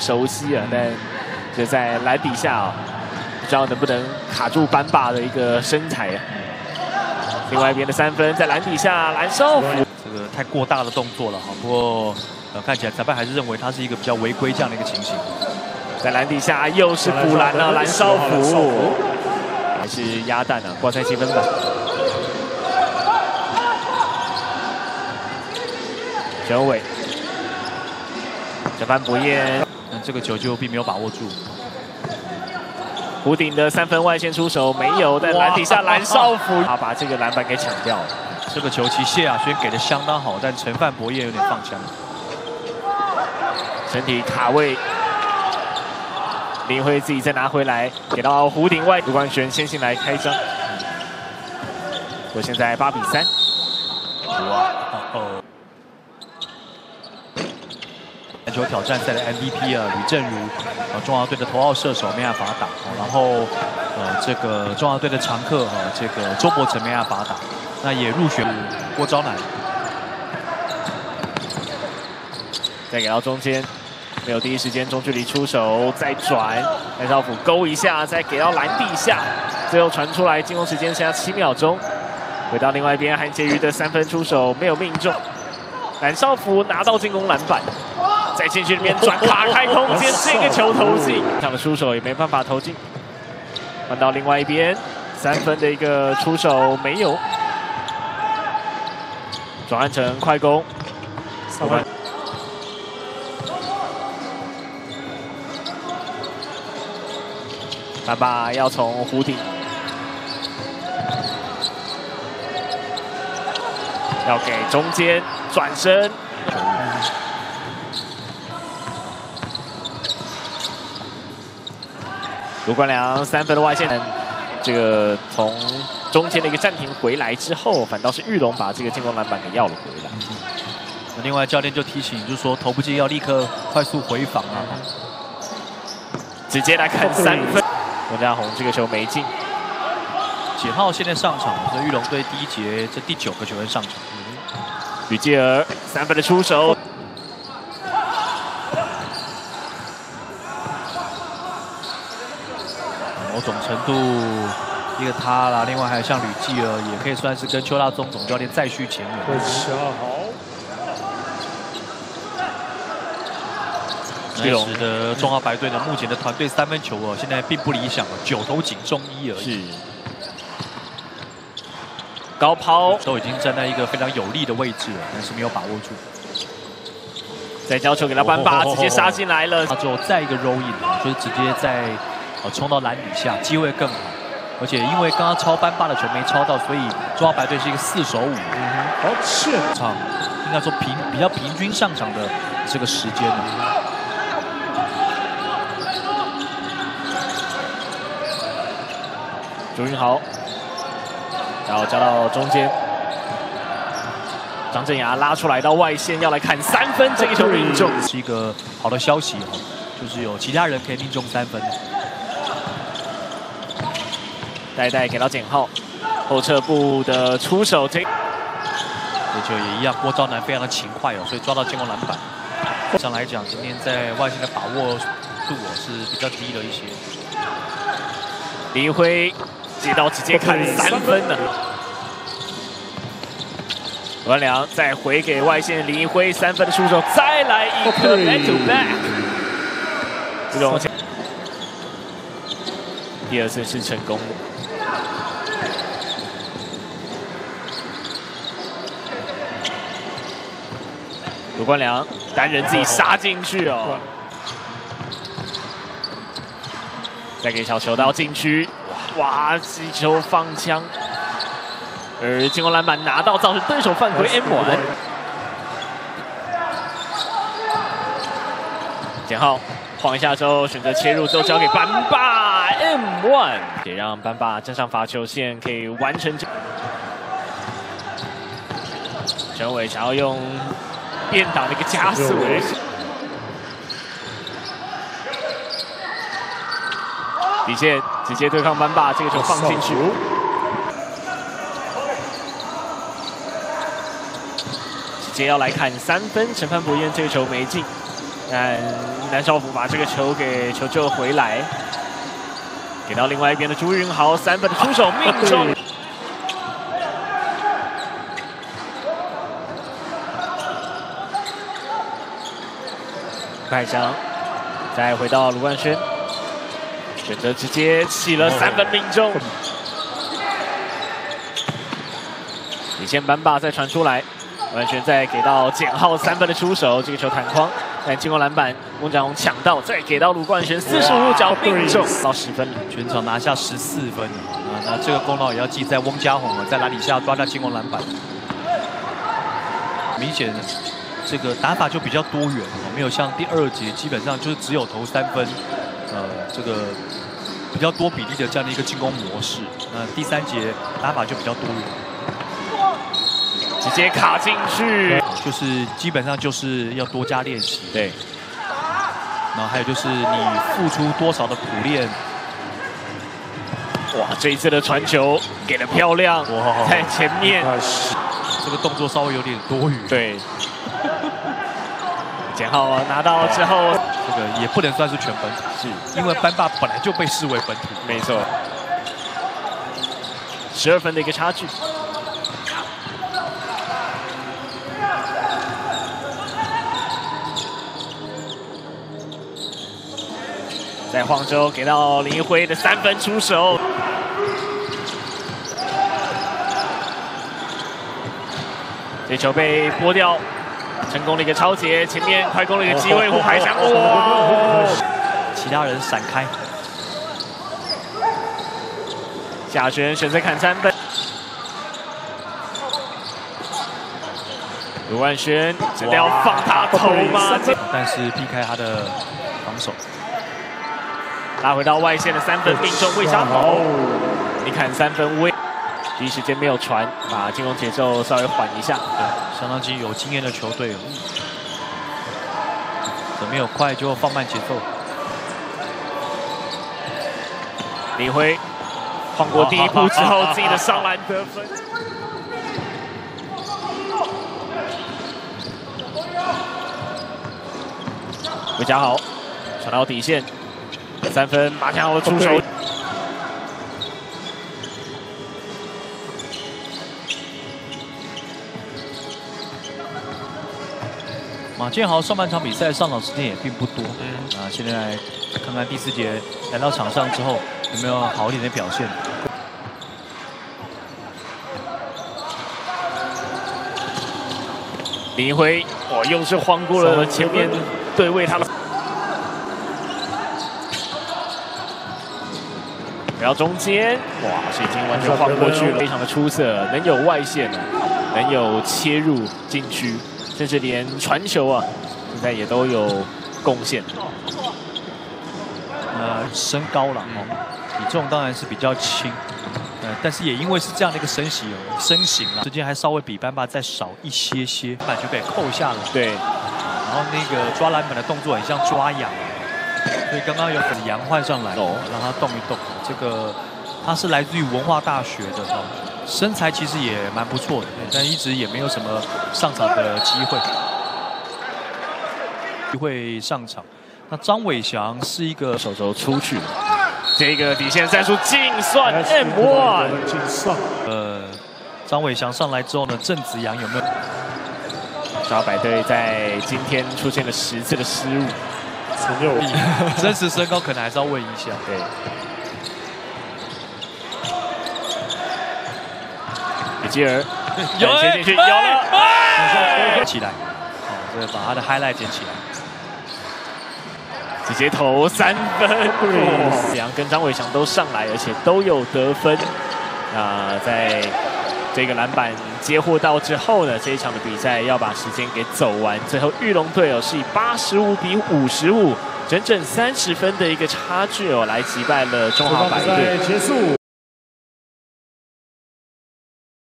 熟悉啊，但就在篮底下啊，不知道能不能卡住班霸的一个身材啊。另外一边的三分在篮底下，蓝少辅这个太过大的动作了哈。不过呃，看起来裁判还是认为他是一个比较违规这样的一个情形。在篮底下又是补篮了，蓝少辅还是鸭蛋啊，挂在积分板。陈伟，这番博彦，这个球就并没有把握住。弧顶的三分外线出手没有，在篮底下蓝少辅他把这个篮板给抢掉了。这个球其实谢亚轩给的相当好，但陈范博彦有点放枪。身体卡位，林辉自己再拿回来，给到弧顶外，卢冠璇先进来开张。我现在八比三。哇哦！球挑战赛的 MVP 啊，吕正如，呃，中华队的头号射手没办法打，然后呃，这个中华队的常客哈，这个周伯成没办法打，那也入选郭昭南。再给到中间，没有第一时间中距离出手，再转，蓝少辅勾一下，再给到篮底下，最后传出来，进攻时间剩下七秒钟。回到另外一边，韩杰瑜的三分出手没有命中，蓝少辅拿到进攻篮板。在禁区里面转卡开空间，这个球投进，他们出手也没办法投进。换到另外一边，三分的一个出手没有，转换成快攻。三分。爸爸要从弧顶，要给中间转身。卢冠良三分的外线，这个从中间的一个暂停回来之后，反倒是玉龙把这个进攻篮板给要了回来。那另外教练就提醒，就是说投不进要立刻快速回防啊。直接来看三分，王家宏这个球没进。几号现在上场？这玉龙队第一节这第九个球员上场。吕继儿三分的出手。某种程度，一个他啦，另外还有像吕继儿，也可以算是跟邱大宗总教练再续前缘。十二号。那使得中华白队呢，目前的团队三分球哦，现在并不理想，九投仅中一而已。是。高抛都已经站在一个非常有利的位置了，但是没有把握住。再交球给他班霸，直接杀进来了。他之后再一个 roll in，就是直接在。哦，冲到篮底下，机会更好。而且因为刚刚超班霸的球没超到，所以中华白队是一个四守五。好，现场应该说平比较平均上场的这个时间呢。朱云豪，然后加到中间，张镇雅拉出来到外线，要来看三分，这一球命中，是一个好的消息哦，就是有其他人可以命中三分。代代给到简浩，后撤步的出手，这这球也一样。郭昭南非常的勤快哦，所以抓到进攻篮板。上来讲，今天在外线的把握度是比较低的一些。林辉接到直接砍三分的。王良再回给外线林辉三分的出手，再来一颗 back to back。这种第二次是成功的。卢冠良单人自己杀进去哦，再给小球到禁区，哇！击球放枪，而进攻篮板拿到，造成对手犯规 M one。简浩晃一下之后，选择切入，之后交给班霸 M one，也让班霸站上罚球线，可以完成。陈伟想要用。变挡的一个加速，底线直接对抗班霸，这个球放进去。直接要来看三分，陈范博彦这个球没进。但南少福把这个球给球救回来，给到另外一边的朱云豪三分的出手命中。快枪，再回到卢冠轩，选择直接起了三分命中。底线板把再传出来，完全再给到简浩三分的出手，这个球弹框，但进攻篮板，翁展宏抢到，再给到卢冠轩四十五脚命中。到十分，全场拿下十四分。啊！那这个功劳也要记在翁家宏啊，在篮底下抓到进攻篮板，明显。这个打法就比较多元，没有像第二节基本上就是只有投三分，呃，这个比较多比例的这样的一个进攻模式。那第三节打法就比较多元，直接卡进去，就是基本上就是要多加练习。对。然后还有就是你付出多少的苦练。哇，这一次的传球给的漂亮，在前面，这个动作稍微有点多余。对。简浩拿到之后，这个也不能算是全本土，是因为班霸本来就被视为本土。没错，十二分的一个差距。在黄州给到林辉的三分出手，这球被拨掉。成功的一个超截，前面快攻了一个机会，虎牌上哇！其他人闪开，贾轩选择砍三分，卢万轩真的要放他投吗？但是避开他的防守，拉回到外线的三分命中，魏家豪，你砍三分魏。第一时间没有传，把进攻节奏稍微缓一下。对，相当于有经验的球队，没有快就放慢节奏。李辉放过第一步之后，自己的上篮得分。魏家豪传到底线，三分，马家豪的出手。马建豪上半场比赛上场时间也并不多，啊，现在看看第四节来到场上之后有没有好一点的表现。李辉，哦，又是晃过了前面对位他的，然后中间，哇，是已经完全晃过去了，非常的出色，能有外线，能有切入禁区。甚至连传球啊，现在也都有贡献。呃，身高了哦，体重当然是比较轻，呃，但是也因为是这样的一个身形，身形了，时间还稍微比班霸再少一些些，板就被扣下了。对，然后那个抓篮板的动作很像抓痒，所以刚刚有杨换上来，让他动一动。这个他是来自于文化大学的。身材其实也蛮不错的，但一直也没有什么上场的机会。机会上场，那张伟翔是一个手肘出去，这个底线战术净算 M one。呃，张伟翔上来之后呢，郑子阳有没有？小白队在今天出现了十次的失误，真实身高可能还是要问一下。对。吉尔 有进去，有了，起来，好，这把他的 highlight 捡起来，直接投三分。梁跟张伟翔都上来，而且都有得分。那在这个篮板接获到之后呢，这一场的比赛要把时间给走完。最后玉龙队哦是以八十五比五十五，整整三十分的一个差距哦来击败了中华白队。结束。